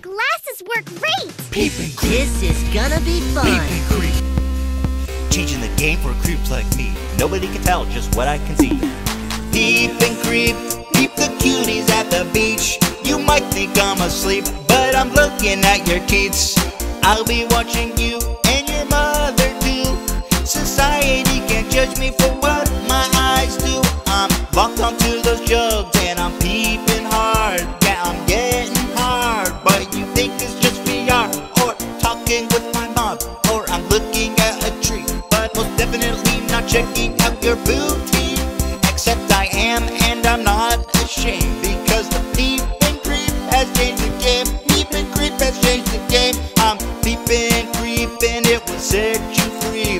the glasses work great! Peep and creep. This is gonna be Peep fun. and creep. Changing the game for creeps like me. Nobody can tell just what I can see. Peep and creep. Peep the cuties at the beach. You might think I'm asleep, but I'm looking at your teeth. I'll be watching you and your mother too. Society can't judge me for ashamed because the peep and creep has changed the game. Peep and creep has changed the game. I'm peeping, creeping, it will set you free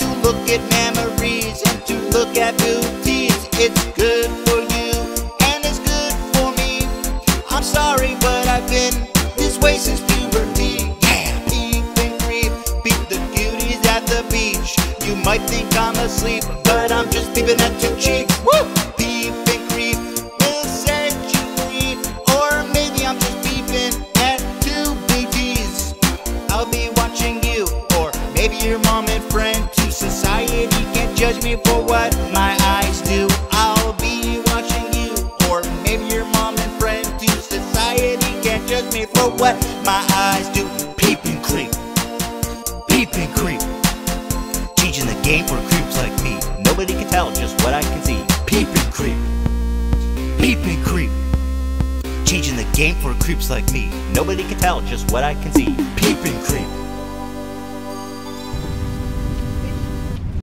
to look at memories and to look at beauties. It's good for you and it's good for me. I'm sorry, but I've been this way since puberty. Yeah, peep and creep, peep the cuties at the beach. You might think I'm asleep, but I'm just peeping at your cheeks. Woo! I'll be watching you, or maybe your mom and friend too. Society can't judge me for what my eyes do. I'll be watching you, or maybe your mom and friend too. Society can't judge me for what my eyes do. Peep and creep, peep and creep. Changing the game for creeps like me. Nobody can tell just what I can see. Peep and creep, peep and creep. Changing the game for creeps like me. Nobody can tell just what I can see. Peeping creep.